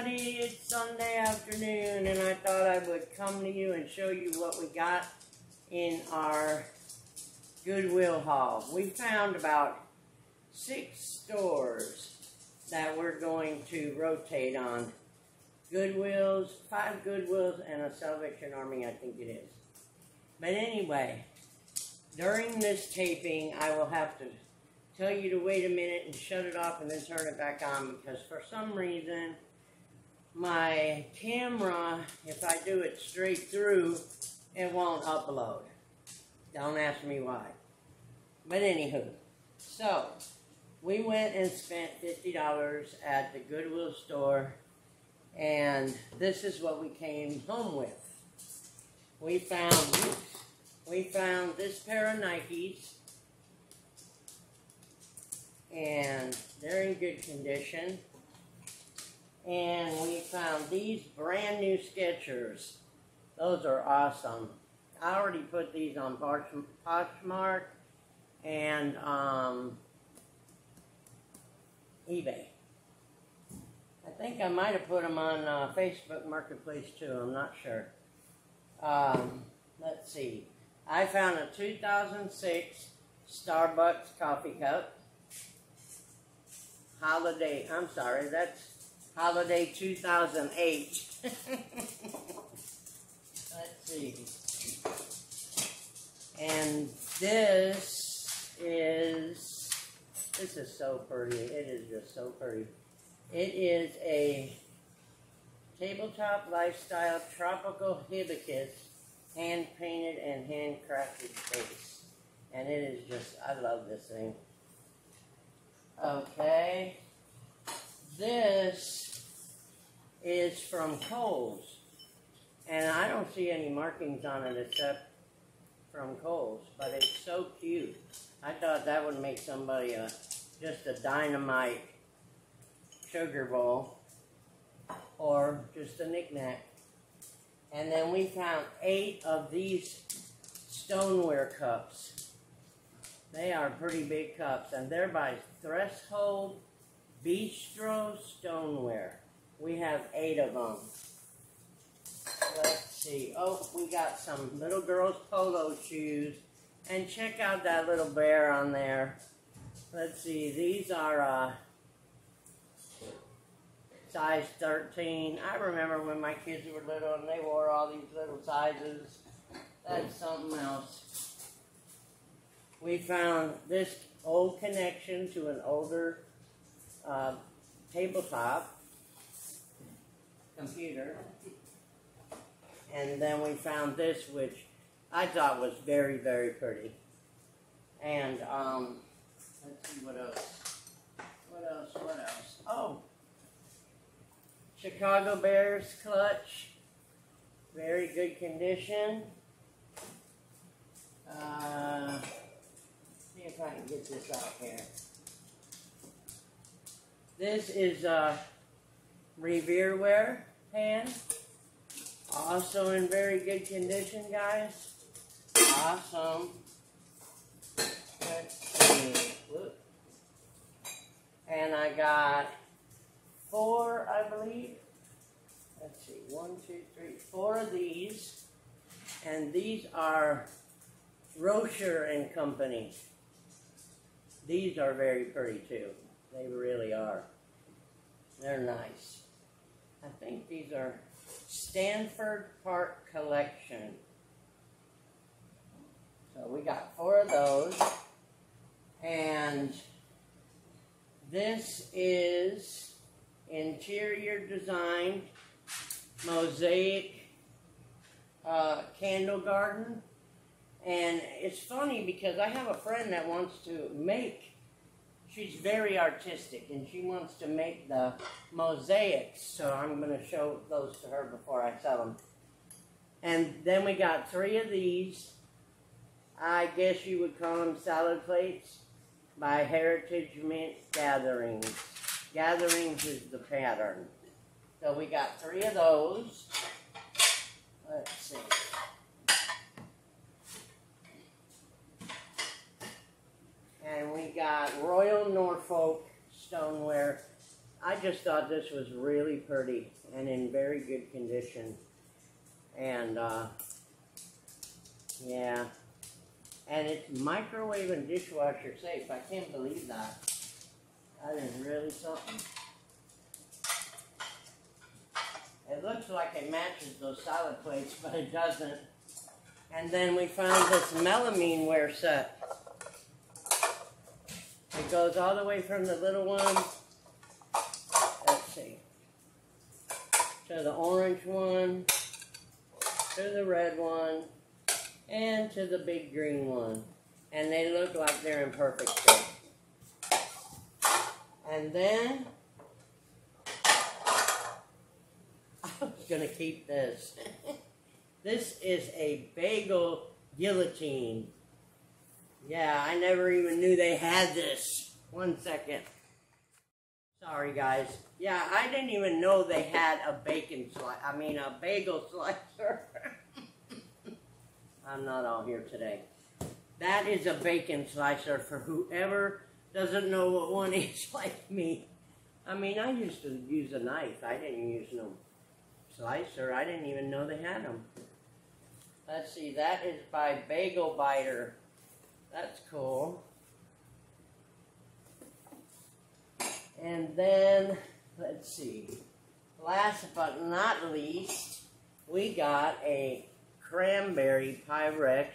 everybody. It's Sunday afternoon, and I thought I would come to you and show you what we got in our Goodwill haul. We found about six stores that we're going to rotate on. Goodwills, five Goodwills, and a Salvation Army, I think it is. But anyway, during this taping, I will have to tell you to wait a minute and shut it off and then turn it back on because for some reason my camera, if I do it straight through, it won't upload. Don't ask me why. But anywho, so we went and spent $50 at the Goodwill store and this is what we came home with. We found we found this pair of Nikes and they're in good condition. And we found these brand new Skechers. Those are awesome. I already put these on Poshmark and um, eBay. I think I might have put them on uh, Facebook Marketplace too. I'm not sure. Um, let's see. I found a 2006 Starbucks coffee cup holiday, I'm sorry, that's holiday 2008. Let's see. And this is, this is so pretty. It is just so pretty. It is a tabletop lifestyle tropical hibiscus hand painted and handcrafted face. And it is just, I love this thing. Okay. This is from Kohl's. And I don't see any markings on it except from Kohl's. But it's so cute. I thought that would make somebody a, just a dynamite sugar bowl. Or just a knickknack. And then we found eight of these stoneware cups. They are pretty big cups, and they're by Threshold Bistro Stoneware. We have eight of them. Let's see. Oh, we got some little girls' polo shoes. And check out that little bear on there. Let's see. These are uh, size 13. I remember when my kids were little and they wore all these little sizes. That's something else we found this old connection to an older uh, tabletop computer. And then we found this, which I thought was very, very pretty. And um, let's see what else. What else? What else? Oh, Chicago Bears clutch. Very good condition. Uh, see if I can get this out here. This is a Revereware pan. Also in very good condition, guys. Awesome. And I got four, I believe. Let's see. One, two, three, four of these. And these are Roscher and Company. These are very pretty too. They really are. They're nice. I think these are Stanford Park Collection. So we got four of those. And this is interior design mosaic uh, candle garden. And it's funny because I have a friend that wants to make, she's very artistic, and she wants to make the mosaics. So I'm going to show those to her before I sell them. And then we got three of these. I guess you would call them salad plates by Heritage Mint Gatherings. Gatherings is the pattern. So we got three of those. Let's see. and we got Royal Norfolk stoneware. I just thought this was really pretty and in very good condition. And, uh, yeah. And it's microwave and dishwasher safe. I can't believe that. That is really something. It looks like it matches those salad plates, but it doesn't. And then we found this melamine wear set. It goes all the way from the little one, let's see, to the orange one, to the red one, and to the big green one. And they look like they're in perfect shape. And then I was gonna keep this. this is a bagel guillotine. Yeah, I never even knew they had this. One second. Sorry, guys. Yeah, I didn't even know they had a bacon slice. I mean, a bagel slicer. I'm not all here today. That is a bacon slicer for whoever doesn't know what one is like me. I mean, I used to use a knife. I didn't use no slicer. I didn't even know they had them. Let's see, that is by Bagel Biter. That's cool. And then, let's see, last but not least, we got a cranberry Pyrex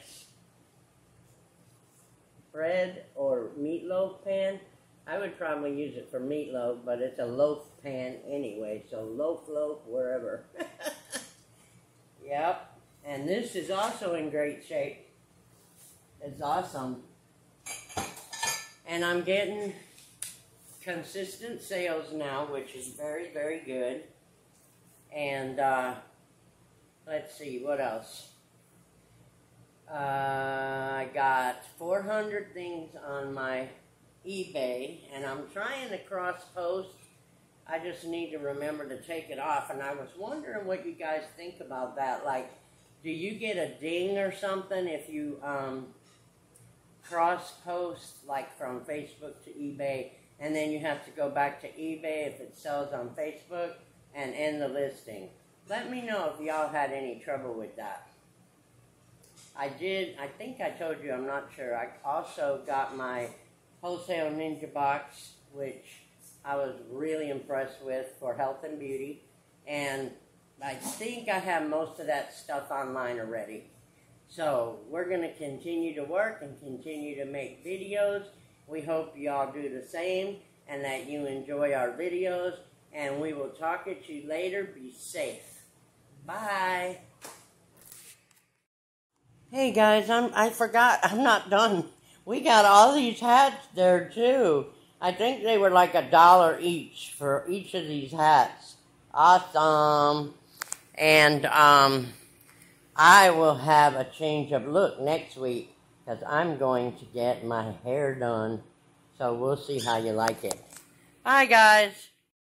bread or meatloaf pan. I would probably use it for meatloaf, but it's a loaf pan anyway, so loaf, loaf, wherever. yep. And this is also in great shape. It's awesome. And I'm getting consistent sales now, which is very, very good. And uh, let's see, what else? Uh, I got 400 things on my eBay, and I'm trying to cross post. I just need to remember to take it off, and I was wondering what you guys think about that. Like, do you get a ding or something if you um, cross post, like from Facebook to eBay, and then you have to go back to eBay if it sells on Facebook and end the listing? Let me know if y'all had any trouble with that. I did, I think I told you, I'm not sure. I also got my Wholesale Ninja box, which I was really impressed with for health and beauty. And I think I have most of that stuff online already. So we're going to continue to work and continue to make videos. We hope y'all do the same and that you enjoy our videos. And we will talk at you later. Be safe. Bye. Hey guys, I'm I forgot. I'm not done. We got all these hats there too. I think they were like a dollar each for each of these hats. Awesome. And um, I will have a change of look next week because I'm going to get my hair done. So we'll see how you like it. Bye, guys.